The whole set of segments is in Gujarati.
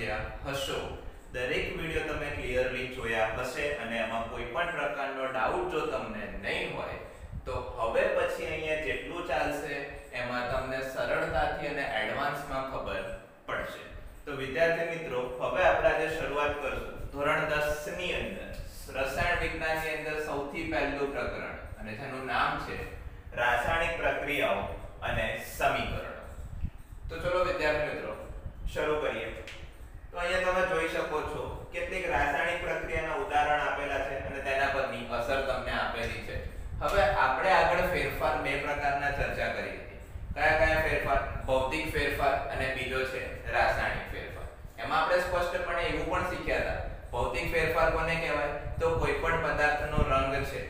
સમજ્યા હશો. દરેક વિડિયો તમે ક્લિયરલી જોયા હશે અને એમાં કોઈ પણ પ્રકારનો ડાઉટ જો તમને નહીં હોય, તો હવે પછી અહીંયા જેટલું ચાલશે, એમાં તમને સરળતાથી અને એડવાન્સમાં ખબર પડશે. તો વિદ્યાર્થી મિત્રો, હવે આપણે આજે શરૂઆત કરશું. ધોરણ 10 ની અંદર, રસાયણ વિજ્ઞાનની અંદર સૌથી પહેલું પ્રકરણ, અને જેનું નામ છે રાસાયણિક પ્રક્રિયાઓ અને સમીકરણો. તો ચલો વિદ્યાર્થી મિત્રો, શરૂ કરીએ. તો અહીંયા તમે જોઈ શકો છો કેટલીક રાસાયણિક પ્રક્રિયાના ઉદાહરણ આપેલા છે અને તેના પરની અસર તમને આપેલી છે. હવે આપણે આગળ ફેરફાર બે પ્રકારના ચર્ચા કરી હતી. કયા કયા ફેરફાર? ભૌતિક ફેરફાર અને બીજો છે રાસાયણિક ફેરફાર. એમાં આપણે સ્પષ્ટપણે એવું પણ શીખ્યા હતા. ભૌતિક ફેરફાર કોને કહેવાય? તો કોઈ પણ પદાર્થનો રંગ છે,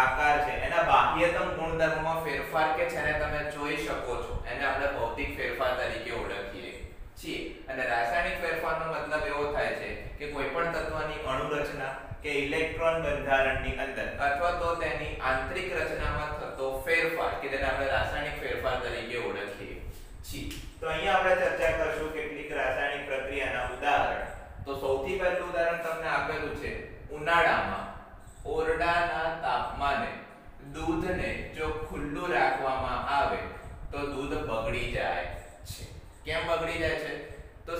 આકાર છે, એના બાહ્યતમ ગુણધર્મમાં ફેરફાર કે જેને તમે જોઈ શકો છો એને આપણે ભૌતિક ફેરફાર તરીકે ઓળખીએ છીએ અને રાસાયણિક ફેરફારનો મતલબ એવો થાય છે કે કોઈ પણ તત્વની અણુરચના કે ઇલેક્ટ્રોન બંધારણની અંદર અથવા તો તેની આંતરિક રચનામાં થતો ફેરફાર કે જેને આપણે રાસાયણિક ફેરફાર તરીકે ઓળખીએ છીએ. તો અહીંયા આપણે ચર્ચા કરશું કેટલીક રાસાયણિક પ્રક્રિયાના ઉદાહરણ. તો સૌથી પહેલું ઉદાહરણ તમને આપેલું છે ઉનાળામાં ઓરડાના તાપમાને દૂધને જો ખુલ્લું રાખવામાં આવે તો દૂધ બગડી જાય છે. કેમ બગડી જાય છે?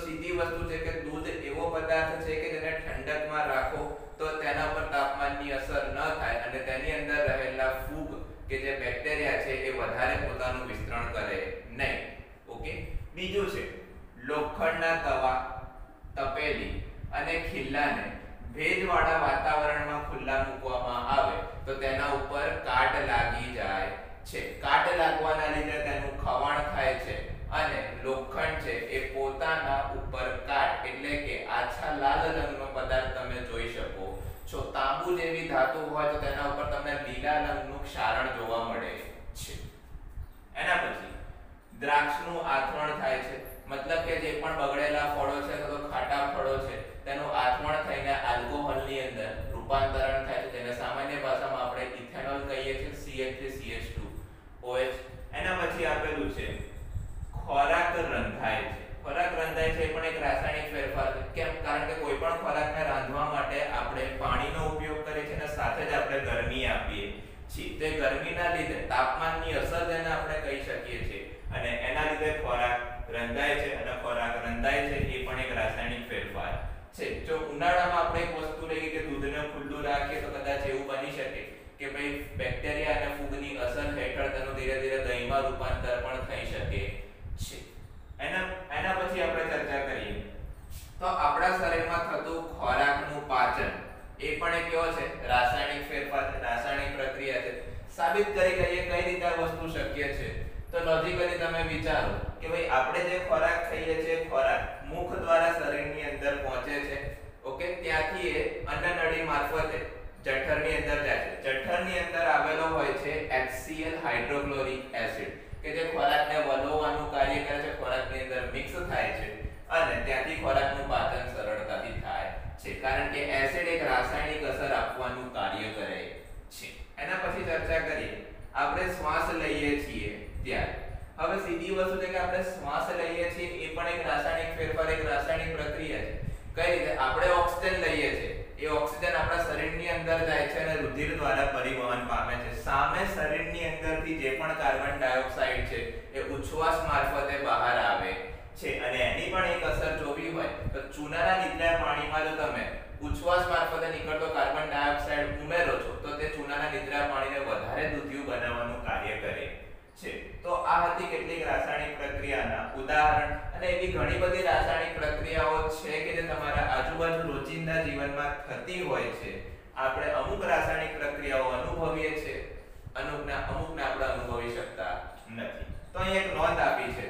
સીધી વસ્તુ છે કે દૂધ એવો પદાર્થ છે કે જેને ઠંડકમાં રાખો તો તેના પર તાપમાનની અસર ન થાય અને તેની અંદર રહેલા ફૂગ કે જે બેક્ટેરિયા છે એ વધારે પોતાનું વિસ્તરણ કરે નહીં. ઓકે? બીજું છે, લોખંડના તવા તપેલી અને ખિલ્લાને ભેજવાળા વાતાવરણમાં ખુલ્લા મૂકવામાં આવે તો તેના ઉપર કાટ લાગી જાય છે. કાટ લાગવાના લીધે તેનું ખવાણ થાય છે. અને લોખંડ છે એ પોતાના ઉપર કાટ એટલે કે આછા લાલ રંગનો પદાર્થ તમે જોઈ શકો. છો તાંબુ જેવી ધાતુ હોય તો તેના ઉપર તમને લીલા રંગનું ક્ષારણ જોવા મળે છે. એના પછી દ્રાક્ષનું આથરણ થાય છે. મતલબ કે જે પણ બગડેલા ફળો છે અથવા ખાટા ફળો છે તેનું આથવણ થઈને આલ્કોહોલની અંદર રૂપાંતરણ થાય છે જેને સામાન્ય ભાષામાં આપણે ઇથેનોલ કહીએ છીએ CH3CH2OH એના પછી આપેલું છે ખોરાક રંધાય છે ખોરાક રંધાય છે એ પણ એક રાસાયણિક ફેરફાર છે કેમ કારણ કે કોઈ પણ ખોરાકને રાંધવા માટે આપણે પાણીનો ઉપયોગ કરીએ છીએ અને સાથે જ આપણે ગરમી આપીએ છીએ તે ગરમીના લીધે તાપમાનની અસર જેને આપણે કહી શકીએ છીએ અને એના લીધે ખોરાક રંધાય છે અને ખોરાક રંધાય છે, એ પણ એક રાસાયણિક ફેરફાર છે. જો ઉનાળામાં આપણે એક વસ્તુ લઈએ કે દૂધને ખુલ્લું રાખીએ, તો કદાચ એવું બની શકે કે ભાઈ બેક્ટેરિયા અને ફૂગની અસર હેઠળ તેનું ધીરે ધીરે દહીંમાં રૂપાંતર પણ થઈ શકે છે એના એના પછી આપણે ચર્ચા કરીએ તો આપણા શરીરમાં થતું ખોરાકનું પાચન એ પણ એક કેવો છે રાસાયણિક ફેરફાર છે રાસાયણિક પ્રક્રિયા છે સાબિત કરી કહીએ કઈ રીતે આ વસ્તુ શક્ય છે તો લોજિકલી તમે વિચારો કે ભાઈ આપણે જે ખોરાક ખાઈએ છીએ ખોરાક મુખ દ્વારા શરીરની અંદર પહોંચે છે ઓકે ત્યાંથી એ અન્નનળી મારફતે જઠરની અંદર જાય છે જઠરની અંદર આવેલો હોય છે HCl હાઇડ્રોક્લોરિક એસિડ, કે જે ખોરાકને વલોવાનું કાર્ય કરે છે, ખોરાકની અંદર મિક્સ થાય છે અને ત્યાંથી ખોરાકનું પાચન સરળતાથી થાય છે. કારણ કે એસિડ એક રાસાયણિક અસર આપવાનું કાર્ય કરે છે. એના પછી ચર્ચા કરીએ. આપણે શ્વાસ લઈએ છીએ ત્યારે. હવે સીધી વસ્તુ છે કે આપણે શ્વાસ લઈએ છીએ એ પણ એક રાસાયણિક ફેરફાર, એક રાસાયણિક પ્રક્રિયા છે. કઈ રીતે? આપણે ઓક્સિજન લઈએ છીએ. એ ઓક્સિજન આપણા શરીરની અંદર જાય છે અને રુધિર દ્વારા પરિવહન પામે છે. સામે શરીરની અંદરથી જે પણ કાર્બન ડાયોક્સાઇડ છે, એ ઉચ્છવાસ મારફતે બહાર આવે છે. અને એની પણ એક અસર જોવી હોય તો ચૂનાના નીતરા પાણીમાં જો તમે ઉચ્છવાસ મારફતે નીકળતો કાર્બન ડાયોક્સાઇડ ઉમેરો છો, તો તે ચૂનાના નીતરા પાણીને વધારે દૂધિયું બનાવવાનું કાર્ય કરે છે. તો આ હતી કેટલીક રાસાયણિક પ્રક્રિયાના ઉદાહરણ. અને એવી ઘણી બધી રાસાયણિક પ્રક્રિયાઓ છે કે જે તમારા આજુબાજુ રોજિંદા જીવનમાં થતી હોય છે. આપણે અમુક રાસાયણિક પ્રક્રિયાઓ અનુભવીએ છીએ અમુકને અમુકને આપણે અનુભવી શકતા નથી. તો અહીં એક નોંધ આપી છે.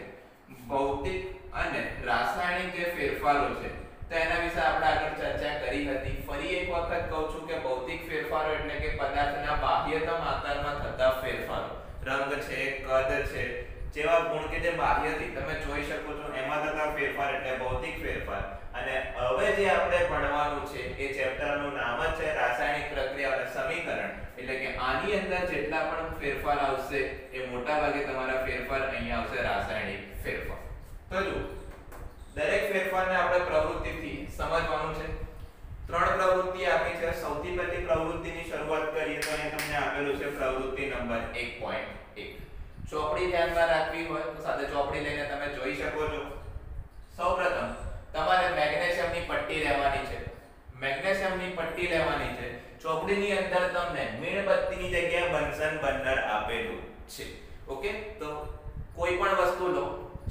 ભૌતિક અને રાસાયણિક જે ફેરફારો છે, તો એના વિશે આપણે આગળ ચર્ચા કરી હતી. ફરી એક વખત કહું છું કે ભૌતિક ફેરફારો એટલે કે પદાર્થના બાહ્યતમ આકારમાં થતા ફેરફારો. રંગ છે, કદ છે જેવા ગુણ કે જે બાહ્યથી તમે જોઈ શકો છો એમાં થતા ફેરફાર એટલે ભૌતિક ફેરફાર. અને હવે જે આપણે ભણવાનું છે, એ ચેપ્ટરનું નામ જ છે રાસાયણિક પ્રક્રિયા અને સમીકરણ. એટલે કે આની અંદર જેટલા પણ ફેરફાર આવશે, એ મોટા ભાગે તમારા ફેરફાર અહીંયા આવશે રાસાયણિક ફેરફાર. તો જો દરેક ફેરફારને આપણે પ્રવૃત્તિથી સમજવાનું છે. ત્રણ પ્રવૃત્તિ આપી છે. સૌથી પહેલી પ્રવૃત્તિની શરૂઆત કરીએ તો અહીંયા તમને આપેલું છે પ્રવૃત્તિ નંબર 1.1 ચોપડી ધ્યાનમાં રાખવી હોય તો સાથે ચોપડી લઈને તમે જોઈ શકો છો. સૌપ્રથમ, તમારે મેગ્નેશિયમની પટ્ટી લેવાની છે. મેગ્નેશિયમની પટ્ટી લેવાની છે. ચોપડીની અંદર તમને મીણબત્તીની જગ્યાએ બંસન બર્નર આપેલું છે. ઓકે? તો કોઈ પણ વસ્તુ લો.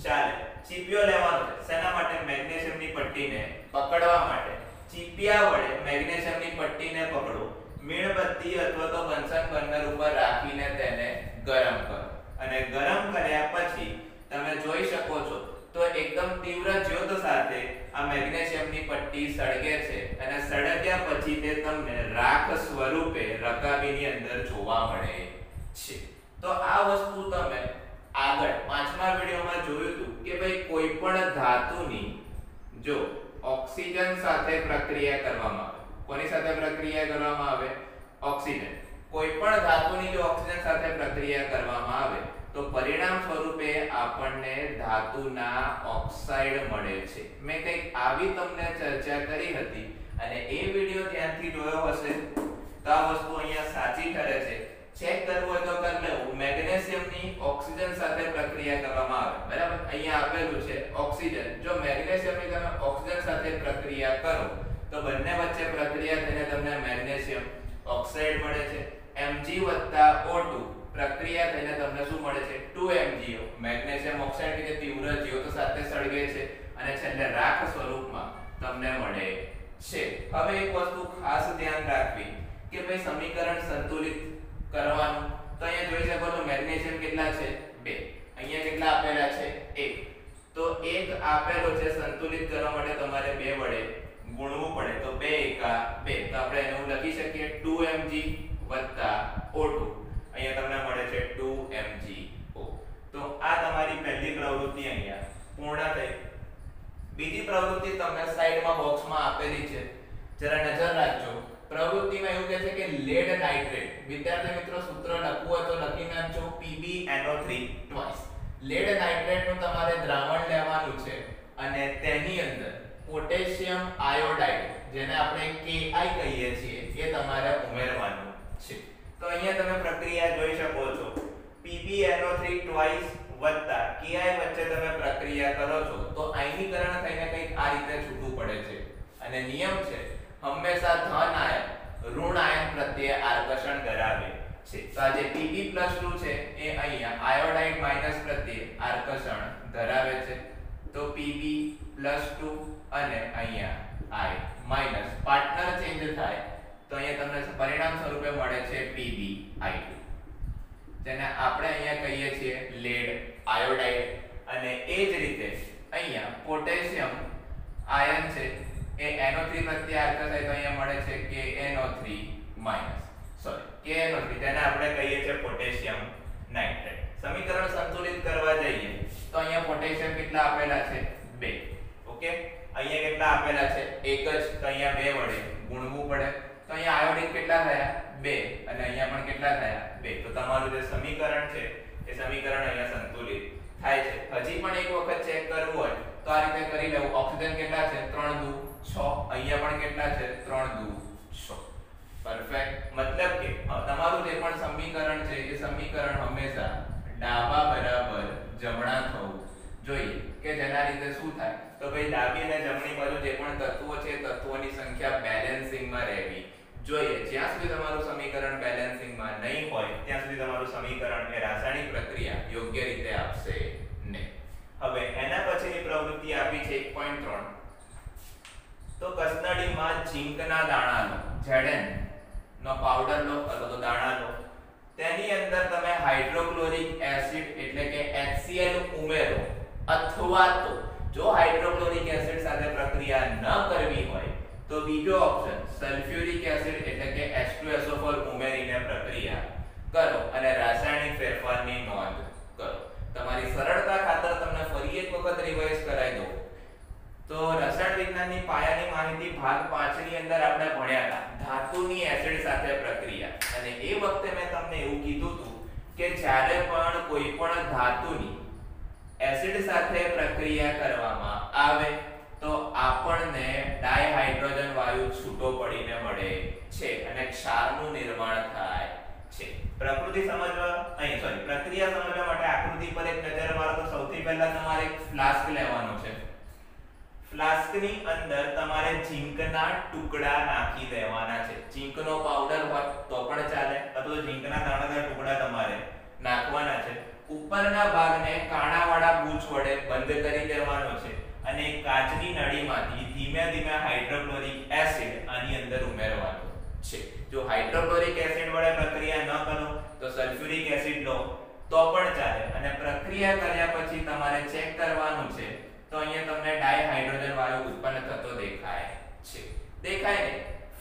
ચાલે. ચીપિયો લેવાનો છે. શેના માટે? મેગ્નેશિયમની પટ્ટીને પકડવા માટે. ચીપિયા વડે મેગ્નેશિયમની પટ્ટીને પકડો. મીણબત્તી અથવા તો બંસન બર્નર ઉપર રાખીને તેને ગરમ કરો. અને ગરમ કર્યા પછી તમે જોઈ શકો છો, તો એકદમ તીવ્ર જ્યોત સાથે આ મેગ્નેશિયમની પટ્ટી સળગે છે અને સળગ્યા પછી તે તમને રાખ સ્વરૂપે રકાબીની અંદર જોવા મળે છે. તો આ વસ્તુ તમે આગળ પાંચમા વિડિયોમાં જોયું હતું કે ભાઈ કોઈ પણ ધાતુની જો ઓક્સિજન સાથે પ્રક્રિયા કરવામાં આવે, કોની સાથે પ્રક્રિયા કરવામાં આવે? ઓક્સિજન. કોઈ પણ ધાતુની જો ઓક્સિજન સાથે પ્રક્રિયા કરવામાં આવે, તો પરિણામ સ્વરૂપે આપણને ધાતુના ઓક્સાઇડ મળે છે. મેં કંઈક આવી તમને ચર્ચા કરી હતી અને એ વિડિયો ધ્યાનથી જોયો હશે, તો આ વસ્તુ અહીંયા સાચી ઠરે છે. ચેક કરવું હોય તો કરી લેવું. મેગ્નેશિયમની ઓક્સિજન સાથે પ્રક્રિયા કરવામાં આવે. બરાબર? અહીંયા આપેલું છે ઓક્સિજન જો મેગ્નેશિયમની તમે ઓક્સિજન સાથે પ્રક્રિયા કરો, તો બંને વચ્ચે પ્રક્રિયા થઈને તમને મેગ્નેશિયમ ઓક્સાઇડ મળે Mg O2 પ્રક્રિયા થઈને તમને શું મળે છે? 2MgO મેગ્નેશિયમ ઓક્સાઇડ કે તીવ્ર જ્યોત સાથે સળગે છે અને છેલ્લે રાખ સ્વરૂપમાં તમને મળે છે. હવે એક વસ્તુ ખાસ ધ્યાન રાખવી કે ભાઈ સમીકરણ સંતુલિત કરવાનું. તો અહીંયા જોઈ શકો છો મેગ્નેશિયમ કેટલા છે? 2 અહીંયા કેટલા આપેલા છે? 1 તો એક આપેલો છે સંતુલિત કરવા માટે તમારે 2 વડે ગુણવું પડે. તો 2 એકા 2 તો આપણે એનું લખી શકીએ? 2mg O2 અહીંયા તમને મળે છે 2mgO તો આ તમારી પહેલી પ્રવૃત્તિ અહીંયા. પૂર્ણ થઈ. બીજી પ્રવૃત્તિ તમને સાઈડમાં બોક્સમાં આપેલી છે. જરા નજર રાખજો. પ્રવૃત્તિમાં એવું કહે છે કે લેડ નાઇટ્રેટ વિદ્યાર્થી મિત્રો, સૂત્ર લખવું હોય તો લખી નાખજો PbNO3 ટ્વાઇસ લેડ નાઇટ્રેટનું તમારે દ્રાવણ લેવાનું છે અને તેની અંદર પોટેશિયમ આયોડાઇડ, જેને આપણે Ki કહીએ છીએ, એ તમારે ઉમેરવાનું છે. તો અહીંયા તમે પ્રક્રિયા જોઈ શકો છો. PbNO3 ટ્વાઇસ વત્તા Ki વચ્ચે તમે પ્રક્રિયા કરો છો, તો આયનીકરણ થઈને કંઈક આ રીતે છૂટું પડે છે. અને નિયમ છે, હંમેશા ધન આયન, ઋણ આયન પ્રત્યે આકર્ષણ ધરાવે છે. તો આ જે Pb2 છે, એ અહીંયા આયોડાઇડ માઇનસ પ્રત્યે આકર્ષણ ધરાવે છે. તો Pb2 અને અહીંયા આય માઇનસ પાર્ટનર ચેન્જ થાય તો અહીંયા તમને પરિણામ સ્વરૂપે મળે છે PbI2 જેને આપણે અહીંયા કહીએ છીએ લેડ આયોડાઇડ અને એ જ રીતે અહીંયા પોટેશિયમ આયન છે, એ NO3 પ્રત્યે થાય તો અહીંયા મળે છે KNO3- સોરી KNO3 જેને આપણે કહીએ છીએ પોટેશિયમ નાઇટ્રેટ સમીકરણ સંતુલિત કરવા જઈએ, તો અહીંયા પોટેશિયમ કેટલા આપેલા છે? 2 ઓકે? અહીંયા કેટલા આપેલા છે? એક જ, તો અહીંયા 2 વડે ગુણવું પડે. તો અહીંયા આયોડિન કેટલા થયા? બે. અને અહીંયા પણ કેટલા થયા? બે. તો તમારું જે સમીકરણ છે, એ સમીકરણ અહીંયા સંતુલિત થાય છે. હજી પણ એક વખત ચેક કરવું હોય, તો આ રીતે કરી લેવું. ઓક્સિજન કેટલા છે? 3 દુ 6 અહીંયા પણ કેટલા છે? 3 દુ 6 પરફેક્ટ મતલબ કે તમારું જે પણ સમીકરણ છે, એ સમીકરણ હંમેશા ડાબા બરાબર જમણા થવું જોઈએ. કે જેના લીધે શું થાય? તો ભાઈ ડાબી અને જમણી બાજુ જે પણ તત્વો છે તત્વોની સંખ્યા બેલેન્સિંગમાં રહેવી જોઈએ, જ્યાં સુધી તમારું સમીકરણ બેલેન્સિંગમાં નહીં હોય, ત્યાં સુધી તમારું સમીકરણ એ રાસાયણિક પ્રક્રિયા યોગ્ય રીતે આપશે નહીં. હવે એના પછીની પ્રવૃત્તિ આપી છે 1.3 તો કસનડીમાં ઝીંકના દાણાનો ઝેડન નો પાવડર લો, અથવા તો દાણા લો. તેની અંદર તમે હાઇડ્રોક્લોરિક એસિડ એટલે કે HCl ઉમેરો, અથવા તો જો હાઇડ્રોક્લોરિક એસિડ સાથે પ્રક્રિયા ન કરવી હોય, તો બીજો ઓપ્શન સલ્ફ્યુરિક એસિડ એટલે કે H2SO4 ઉમેરીને પ્રક્રિયા કરો અને રાસાયણિક ફેરફારની નોંધ કરો તમારી સરળતા ખાતર તમને ફરી એક વખત રિવાઇઝ કરાવી દઉં તો રસાયણ વિજ્ઞાનની પાયાની માહિતી ભાગ 5 ની અંદર આપણે ભણ્યા હતા ધાતુની એસિડ સાથે પ્રક્રિયા અને એ વખતે મેં તમને એવું કીધું હતું કે જ્યારે પણ કોઈ પણ ધાતુની એસિડ સાથે પ્રક્રિયા કરવામાં આવે તો આપણને ડાયહાઇડ્રોજન વાયુ છૂટો પડીને મળે છે અને ક્ષારનું નિર્માણ થાય છે પ્રકૃતિ સમજવા અહીં સોરી પ્રક્રિયા સમજવા માટે આકૃતિ પર એક નજર મારો તો સૌથી પહેલા તમારે એક ફ્લાસ્ક લેવાનો છે ફ્લાસ્કની અંદર તમારે ઝીંકના ટુકડા નાખી દેવાના છે. ઝીંકનો પાવડર હોય તો પણ ચાલે, અથવા ઝીંકના દાણાદાર ટુકડા તમારે નાખવાના છે. ઉપરના ભાગને કાણાવાળા બૂચ વડે બંધ કરી દેવાનો છે અને કાચની નળીમાંથી ધીમે ધીમે હાઇડ્રોક્લોરિક એસિડ આની અંદર ઉમેરવાનો છે. જો હાઇડ્રોક્લોરિક એસિડ વડે પ્રક્રિયા ન કરો, તો સલ્ફ્યુરિક એસિડ લો, તો પણ ચાલે. અને પ્રક્રિયા કર્યા પછી તમારે ચેક કરવાનું છે તો અહીંયા તમને ડાયહાઇડ્રોજન વાયુ ઉત્પન્ન થતો દેખાય છે. દેખાય ને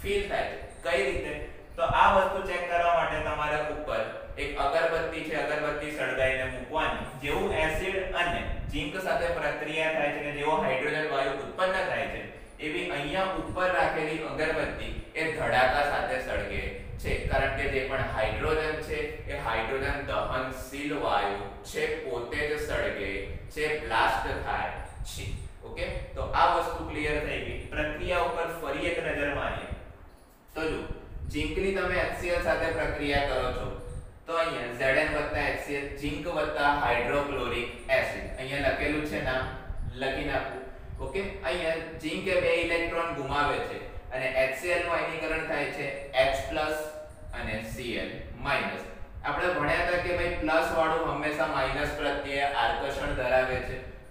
ફીલ થાય કઈ રીતે? તો આ વસ્તુ ચેક કરવા માટે તમારે ઉપર એક અગરબત્તી છે, અગરબત્તી સળગાઈને મૂકવાની, જેવું એસિડ અને ઝિંક સાથે પ્રક્રિયા થાય છે કે જેવો હાઇડ્રોજન વાયુ ઉત્પન્ન થાય છે, એવી અહીંયા ઉપર રાખેલી અગરબત્તી એ ધડાકા સાથે સળગે છે. કારણ કે જે પણ હાઇડ્રોજન છે, એ હાઇડ્રોજન દહનશીલ વાયુ છે, પોતે જ સળગે છે, બ્લાસ્ટ થાય છે. ઓકે તો આ વસ્તુ ક્લિયર થઈ ગઈ. પ્રક્રિયા ઉપર ફરી એક નજર મારીએ. તો જો જિંકની તમે HCl સાથે પ્રક્રિયા કરો છો, તો અહીંયા Zn HCl, zinc hydrochloric acid. અહીંયા લખેલું છે નામ, લખી નાખું. ઓકે અહીંયા એ બે ઇલેક્ટ્રોન ગુમાવે છે અને HCl નું આયનીકરણ થાય છે H+ અને Cl- આપણે ભણ્યા હતા કે ભાઈ પ્લસ વાળું હંમેશા માઇનસ પ્રત્યે આકર્ષણ ધરાવે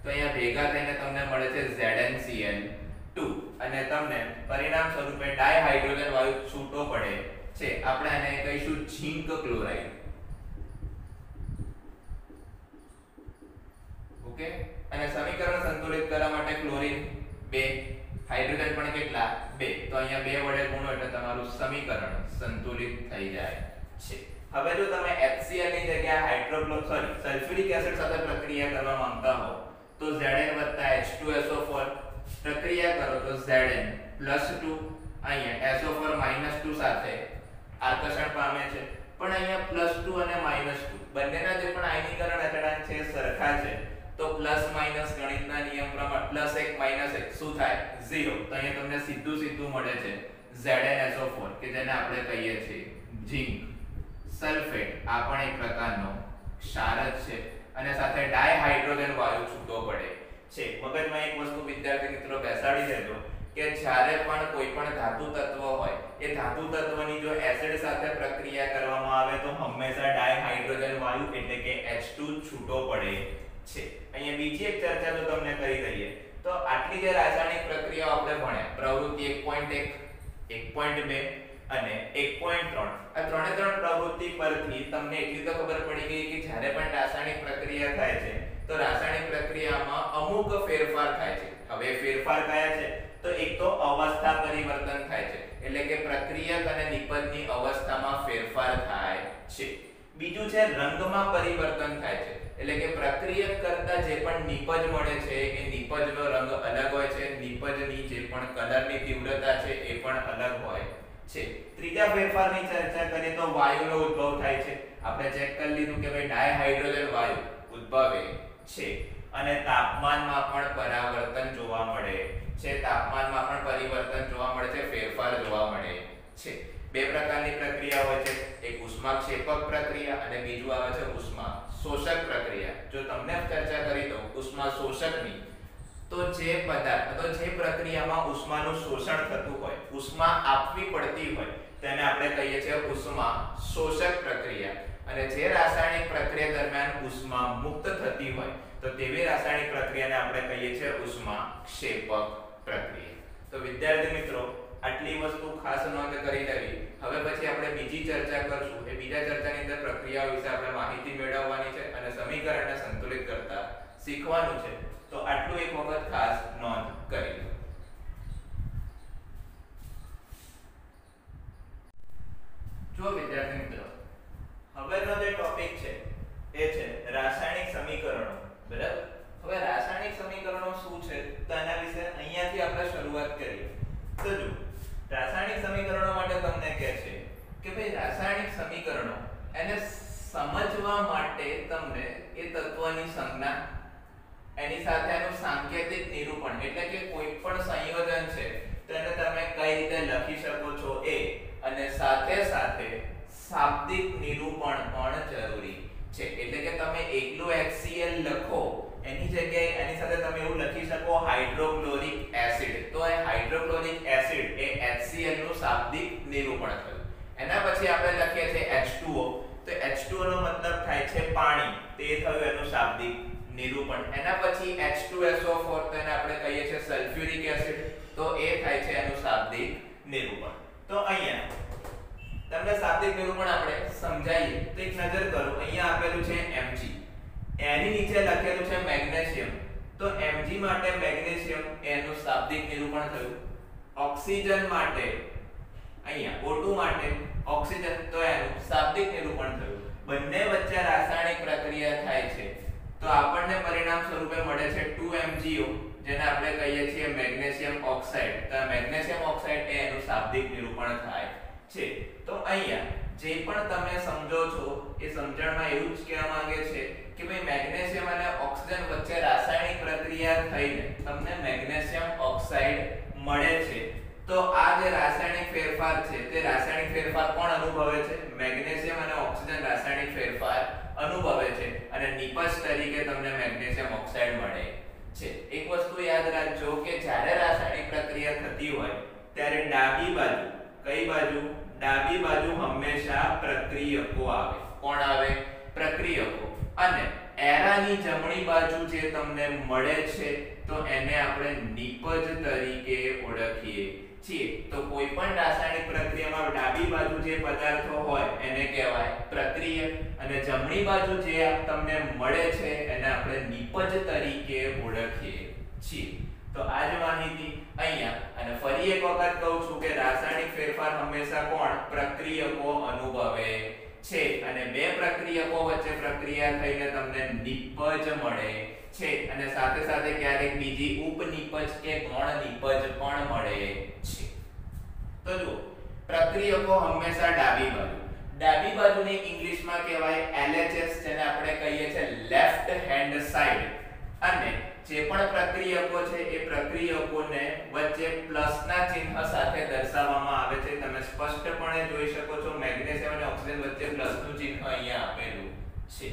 તો અહીંયા ભેગા થઈને તમને મળે છે ZnCl2 અને તમને પરિણામ સ્વરૂપે ડાયહાઇડ્રોજન વાયુ છૂટો પડે છે. આપણે આને કહીશું ઝિંક ક્લોરાઇડ. ઓકે? અને સમીકરણ સંતુલિત કરવા માટે ક્લોરીન 2 હાઇડ્રોજન પણ કેટલા? 2 તો અહીંયા 2 વડે ગુણો એટલે તમારું સમીકરણ સંતુલિત થઈ જાય છે. હવે જો તમે HCl ની જગ્યાએ હાઇડ્રોક્લોર સોરી, સલ્ફ્યુરિક એસિડ સાથે પ્રક્રિયા કરવા માંગતા હો તો Zn H2SO4 પ્રક્રિયા કરો તો Zn 2 અહીંયા SO4 2 સાથે આકર્ષણ પામે છે. પણ અહીંયા પ્લસ +2 અને -2 બંનેના જે પણ આયનીકરણ અચળાંક છે સરખા છે. તો પ્લસ માઇનસ ગણિતના નિયમ પ્રમાણે પ્લસ 1 માઇનસ 1 શું થાય? 0 તો અહીંયા તમને સીધું સીધું મળે છે ZnSO4 કે જેને આપણે કહીએ છીએ ઝિંક. સલ્ફેટ આ પણ એક પ્રકારનો ક્ષારક છે. અને સાથે ડાયહાઇડ્રોજન વાયુ છૂટો પડે છે. મગજમાં એક વસ્તુ વિદ્યાર્થી મિત્રો બેસાડી દેજો કે જ્યારે પણ કોઈ પણ ધાતુ તત્વ હોય, એ ધાતુ તત્વની જો એસિડ સાથે પ્રક્રિયા કરવામાં આવે તો હંમેશા ડાયહાઇડ્રોજન વાયુ એટલે કે H2 છૂટો પડે છે. અહીંયા બીજી એક ચર્ચા તો તમને કરી દઈએ. તો આટલી જે રાસાયણિક પ્રક્રિયાઓ આપણે ભણ્યા, પ્રવૃત્તિ 1.1 1.2 અને 1.3 આ ત્રણે ત્રણ પ્રવૃત્તિ પરથી તમને એટલી તો ખબર પડી ગઈ કે જ્યારે પણ રાસાયણિક પ્રક્રિયા થાય છે, તો રાસાયણિક પ્રક્રિયામાં અમુક ફેરફાર થાય છે. હવે ફેરફાર કયા છે? તો એક તો અવસ્થા પરિવર્તન થાય છે, એટલે કે પ્રક્રિયક અને નિપજની અવસ્થામાં ફેરફાર થાય છે. બીજું છે રંગમાં પરિવર્તન થાય છે, એટલે કે પ્રક્રિયક કરતા જે પણ નિપજ મળે છે, એ નિપજનો રંગ અલગ હોય છે, નિપજની જે પણ કલરની તીવ્રતા છે, એ પણ અલગ હોય. છે. ત્રીજા ફેરફારની ચર્ચા કરીએ તો વાયુનો ઉદ્ભવ થાય છે. આપણે ચેક કરી લીધું કે ભાઈ ડાયહાઇડ્રોજન વાયુ ઉદ્ભવે છે. અને તાપમાનમાં પણ પરાવર્તન જોવા મળે છે. તાપમાનમાં પણ પરિવર્તન જોવા મળે છે, ફેરફાર જોવા મળે છે. બે પ્રકારની પ્રક્રિયા હોય છે. એક ઉષ્માક્ષેપક પ્રક્રિયા અને બીજું આવે છે ઉષ્મા શોષક પ્રક્રિયા. જો તમને ચર્ચા કરી દઉં ઉષ્મા શોષકની તો જે પદાર્થ, તો જે પ્રક્રિયામાં ઉષ્માનું શોષણ થતું હોય, ઉષ્મા આપવી પડતી હોય, તેને આપણે કહીએ છીએ ઉષ્મા શોષક પ્રક્રિયા. અને જે રાસાયણિક પ્રક્રિયા દરમિયાન ઉષ્મા મુક્ત થતી હોય, તો તેવી રાસાયણિક પ્રક્રિયાને આપણે કહીએ છીએ ઉષ્મા ક્ષેપક પ્રક્રિયા. તો વિદ્યાર્થી મિત્રો, આટલી વસ્તુ ખાસ નોંધ કરી લેવી. હવે પછી આપણે બીજી ચર્ચા કરશું. એ બીજા ચર્ચાની અંદર પ્રક્રિયાઓ વિશે આપણે માહિતી મેળવવાની છે અને સમીકરણને સંતુલિત કરતા શીખવાનું છે. તો આટલું એક વખત ખાસ નોંધ કરી લો. જો વિદ્યાર્થી મિત્રો, હવેનો જે ટોપિક છે, એ છે રાસાયણિક સમીકરણો. બરાબર? હવે રાસાયણિક સમીકરણો શું છે? તો એના વિશે અહીંયાથી આપણે શરૂઆત કરીએ. તો જો રાસાયણિક સમીકરણો માટે તમને કહે છે કે ભાઈ રાસાયણિક સમીકરણો એને સમજવા માટે તમને એ તત્વની સંજ્ઞા એની સાથે એનું સાંકેતિક નિરૂપણ, એટલે કે કોઈ પણ સંયોજન છે, તો એને તમે કઈ રીતે લખી શકો છો એ અને સાથે સાથે શાબ્દિક નિરૂપણ પણ જરૂરી છે. એટલે કે તમે એકલું HCl લખો, એની જગ્યાએ એની સાથે તમે એવું લખી શકો, હાઇડ્રોક્લોરિક એસિડ. તો એ હાઇડ્રોક્લોરિક એસિડ એ HCl નું શાબ્દિક નિરૂપણ થયું. એના પછી આપણે લખીએ છીએ H2O તો H2O નિરૂપણ એના પછી H2SO4 તો આપણે કહીએ છીએ સલ્ફ્યુરિક એસિડ. તો એ થાય છે એનું શાબ્દિક નિરૂપણ. તો અહીંયા તમને શાબ્દિક નિરૂપણ આપણે સમજાવીએ તો એક નજર કરો, અહીંયા આપેલું છે Mg. એની નીચે લખેલું છે મેગ્નેશિયમ. તો Mg માટે મેગ્નેશિયમ એનું શાબ્દિક નિરૂપણ થયું. ઓક્સિજન માટે, અહીંયા O2 માટે ઓક્સિજન, તો એનું શાબ્દિક નિરૂપણ થયું. બંને વચ્ચે રાસાયણિક પ્રક્રિયા થાય છે. તો આપણને પરિણામ સ્વરૂપે મળે છે 2MgO જેને આપણે કહીએ છીએ મેગ્નેશિયમ ઓક્સાઇડ. તો મેગ્નેશિયમ ઓક્સાઇડ એ એનું શાબ્દિક નિરૂપણ થાય છે. તો અહીંયા જે પણ તમે સમજો છો, એ સમજણમાં એવું જ કહેવા માંગે છે કે ભાઈ મેગ્નેશિયમ અને ઓક્સિજન વચ્ચે રાસાયણિક પ્રક્રિયા થઈને તમને મેગ્નેશિયમ ઓક્સાઇડ મળે છે. તો આ જે રાસાયણિક ફેરફાર છે, તે રાસાયણિક ફેરફાર કોણ અનુભવે છે? મેગ્નેશિયમ અને ઓક્સિજન રાસાયણિક ફેરફાર અનુભવે છે અને નિપજ તરીકે તમને મેગ્નેશિયમ ઓક્સાઇડ મળે છે. એક વસ્તુ યાદ રાખજો કે જ્યારે રાસાયણિક પ્રક્રિયા થતી હોય, ત્યારે ડાબી બાજુ, કઈ બાજુ? ડાબી બાજુ હંમેશા પ્રક્રિયકો આવે. કોણ આવે? પ્રક્રિયકો. અને એરાની જમણી બાજુ જે તમને મળે છે, તો એને આપણે નિપજ તરીકે ઓળખીએ. છીએ તો કોઈ પણ રાસાયણિક પ્રક્રિયામાં ડાબી બાજુ જે પદાર્થો હોય એને કહેવાય પ્રક્રિયક અને જમણી બાજુ જે તમને મળે છે, એને આપણે નિપજ તરીકે ઓળખીએ છીએ. તો આ જ માહિતી અહીંયા. અને ફરી એક વખત કહું છું કે રાસાયણિક ફેરફાર હંમેશા કોણ? પ્રક્રિયકો અનુભવે છે. અને બે પ્રક્રિયકો વચ્ચે પ્રક્રિયા થઈને તમને નિપજ મળે છે. અને સાથે સાથે ક્યારેક બીજી ઉપનિપજ કે ગૌણ નિપજ પણ મળે છે. તો જુઓ, પ્રક્રિયકો હંમેશા ડાબી બાજુ. ડાબી બાજુને ઇંગ્લિશમાં કહેવાય LHS જેને આપણે કહીએ છીએ લેફ્ટ હેન્ડ સાઈડ. અને જે પણ પ્રક્રિયકો છે એ પ્રક્રિયકોને વચ્ચે પ્લસના ચિહ્ન સાથે દર્શાવવામાં આવે છે. તમે સ્પષ્ટપણે જોઈ શકો છો મેગ્નેશિયમ અને ઓક્સિજન વચ્ચે પ્લસનું ચિહ્ન અહીંયા આપેલું છે.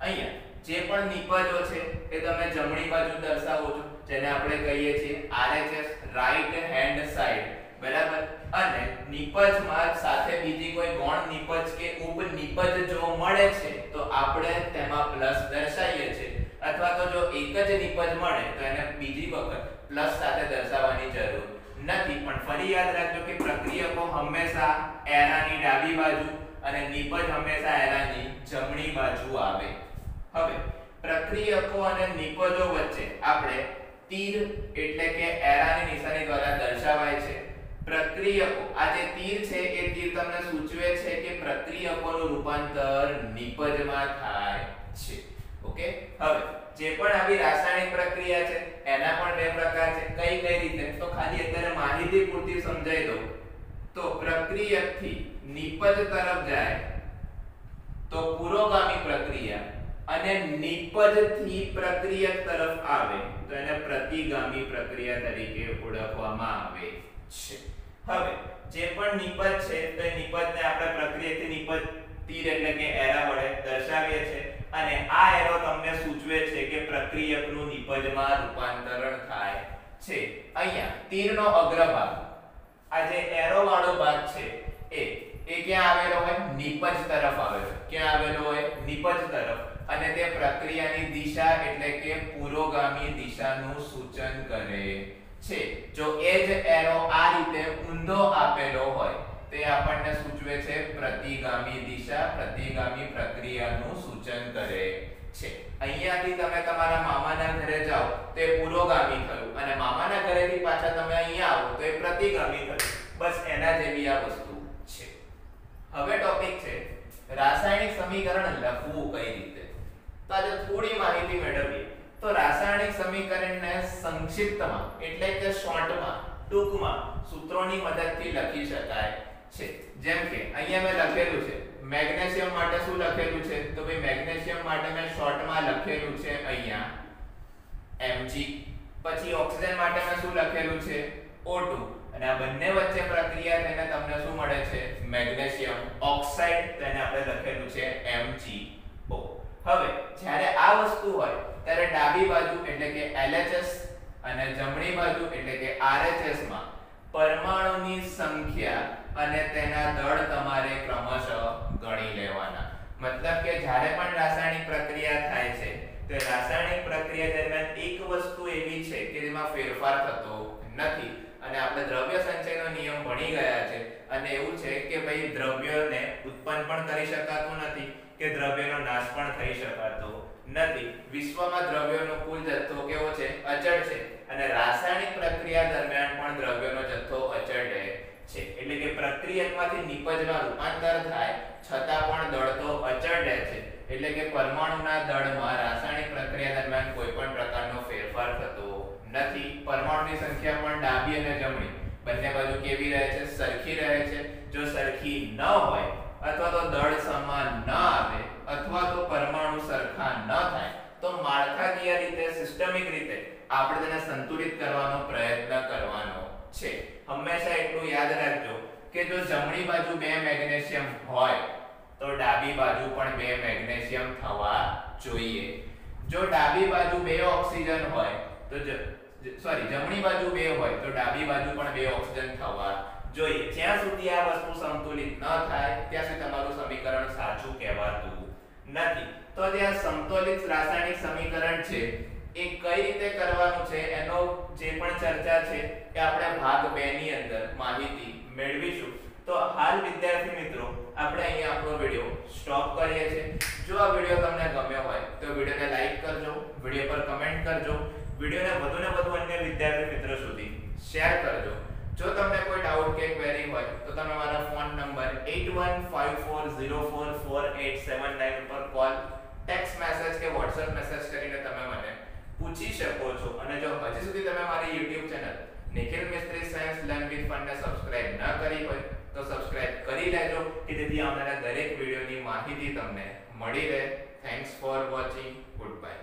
અહીંયા જે પણ નિપજો છે એ તમે જમણી બાજુ દર્શાવો છો, જેને આપણે કહીએ છીએ આરએચએસ રાઈટ હેન્ડ સાઈડ બરાબર? અને નિપજમાં સાથે બીજી કોઈ ગૌણ નિપજ કે ઉપનિપજ જો મળે છે, તો આપણે તેમાં પ્લસ દર્શાવીએ છીએ. અથવા તો જો એક જ નિપજ મળે, તો એને બીજી વખત પ્લસ સાથે દર્શાવવાની જરૂર નથી. પણ ફરી યાદ રાખજો કે પ્રક્રિયકો હંમેશા એરાની ડાબી બાજુ અને નિપજ હંમેશા એરાની જમણી બાજુ આવે. હવે પ્રક્રિયકો અને નિપજો વચ્ચે આપણે તીર એટલે કે એરાની નિશાની દ્વારા દર્શાવાય છે. પ્રક્રિયકો આ જે તીર છે, એ તીર તમને સૂચવે છે કે પ્રક્રિયકોનું રૂપાંતર નિપજમાં થાય છે. ઓકે? હવે, જે પણ આવી રાસાયણિક પ્રક્રિયા છે, એના પણ બે પ્રકાર છે. કઈ કઈ રીતે? તો ખાલી અત્યારે માહિતી પૂરતી સમજાઈ દઉં. તો પ્રક્રિયકથી નિપજ તરફ જાય, તો પુરોગામી પ્રક્રિયા અને નિપજથી પ્રક્રિયક તરફ આવે, તો એને પ્રતિગામી પ્રક્રિયા તરીકે ઓળખવામાં આવે છે. હવે, જે પણ નિપજ છે, તો એ નિપજને આપણે પ્રક્રિયાથી નિપજ તીર એટલે કે એરા વડે દર્શાવીએ છે અને આ એરો તમને સૂચવે છે કે પ્રક્રિયકનું નિપજમાં રૂપાંતરણ થાય છે. અહીંયા, તીરનો અગ્રભાગ. આ જે એરો વાળો ભાગ છે, એ એ ક્યાં આવેલો હોય? નિપજ તરફ આવેલો. ક્યાં આવેલો હોય? નિપજ તરફ. અને તે પ્રક્રિયાની દિશા એટલે કે પુરોગામી દિશાનું સૂચન કરે છે. જો એ જ એરો આ રીતે ઊંધો આપેલો હોય, તે આપણને સૂચવે છે પ્રતિગામી દિશા, પ્રતિગામી પ્રક્રિયાનું સૂચન કરે છે. અહીંયાથી તમે તમારા મામાના ઘરે જાઓ, તે પુરોગામી થયું. અને મામાના ઘરેથી પાછા તમે અહીંયા આવો, તો એ પ્રતિગામી થયું. બસ એના જેવી આ વસ્તુ છે. હવે ટોપિક છે, રાસાયણિક સમીકરણ લખવું કઈ રીતે? તો આજે થોડી માહિતી મેળવીએ. તો રાસાયણિક સમીકરણને સંક્ષિપ્તમાં, એટલે કે શોર્ટમાં, ટૂંકમાં, સૂત્રોની મદદથી લખી શકાય છે. જેમ કે, અહીંયા મેં લખેલું છે, મેગ્નેશિયમ માટે શું લખેલું છે? તો ભાઈ મેગ્નેશિયમ માટે મેં શોર્ટમાં લખેલું છે અહીંયા, Mg. પછી ઓક્સિજન માટે મેં શું લખેલું છે? O2 અને આ બંને વચ્ચે પ્રક્રિયા થઈને તમને શું મળે છે? મેગ્નેશિયમ ઓક્સાઇડ તેને આપણે લખેલું છે MgO હવે, જ્યારે આ વસ્તુ હોય, ત્યારે ડાબી બાજુ એટલે કે LHS અને જમણી બાજુ એટલે કે RHS માં પરમાણુની સંખ્યા અને તેના દળ તમારે ક્રમશઃ ગણી લેવાના. મતલબ કે જ્યારે પણ રાસાયણિક પ્રક્રિયા થાય છે, તો રાસાયણિક પ્રક્રિયા દરમિયાન એક વસ્તુ એવી છે કે જેમાં ફેરફાર થતો નથી. અને આપણે દ્રવ્ય સંચયનો નિયમ ભણી ગયા છે. અને એવું છે કે ભાઈ દ્રવ્યને ઉત્પન્ન પણ કરી શકાતું નથી કે દ્રવ્યનો નાશ પણ થઈ શકાતો નથી. વિશ્વમાં દ્રવ્યોનો કુલ જથ્થો કેવો છે? અચળ છે. અને રાસાયણિક પ્રક્રિયા દરમિયાન પણ દ્રવ્યોનો જથ્થો અચળ રહે છે. એટલે કે પ્રક્રિયકમાંથી નિપજમાં રૂપાંતર થાય છતાં પણ દળ તો અચળ રહે છે. એટલે કે પરમાણુના દળમાં રાસાયણિક પ્રક્રિયા દરમિયાન કોઈ પણ પ્રકારનો ફેરફાર થતો નથી. પરમાણુની સંખ્યા પણ ડાબી અને જમણી બંને બાજુ કેવી રહે છે? સરખી રહે છે. જો સરખી ન હોય અથવા તો દળ સમાન ન આવે અથવા તો પરમાણુ સરખા ન થાય, તો માળખાકીય રીતે સિસ્ટમિક રીતે આપણે તેને સંતુલિત કરવાનો પ્રયત્ન કરવાનો છે. હંમેશા એટલું યાદ રાખજો કે જો જમણી બાજુ બે મેગ્નેશિયમ હોય, તો ડાબી બાજુ પણ બે મેગ્નેશિયમ થવા જોઈએ. જો ડાબી બાજુ બે ઓક્સિજન હોય, તો સોરી જમણી બાજુ બે હોય, તો ડાબી બાજુ પણ બે ઓક્સિજન થવા જોઈએ. જ્યાં સુધી આ વસ્તુ સંતુલિત ન થાય, ત્યાં સુધી તમારું સમીકરણ સાચું કહેવાતું નથી. તો જે આ સંતુલિત રાસાયણિક સમીકરણ છે, એ કઈ રીતે કરવાનું છે, એનો જે પણ ચર્ચા છે, એ આપણે ભાગ 2 ની અંદર માહિતી મેળવીશું. તો હાલ વિદ્યાર્થી મિત્રો, આપણે અહીંયા આપણો વિડિયો સ્ટોપ કરીએ છીએ. જો આ વિડિયો તમને ગમ્યો હોય, તો વિડિયોને લાઈક કરજો, વિડિયો પર કમેન્ટ કરજો, વિડિયોને વધુ ને વધુ અન્ય વિદ્યાર્થી મિત્રો સુધી શેર કરજો. જો તમને કોઈ ડાઉટ કે ક્વેરી હોય તમે મારા ફોન નંબર 8154044879 ઉપર કોલ ટેક્સ્ટ મેસેજ કે WhatsApp મેસેજ કરીને તમે મને પૂછી શકો છો. અને જો હજી સુધી તમે મારી YouTube channel Nikhil Mistry science learn with fun ને સબસ્ક્રાઇબ ન કરી હોય, તો સબસ્ક્રાઇબ કરી લેજો, કે જેથી અમારા દરેક વિડિયોની માહિતી તમને મળી રહે. Thanks for watching goodbye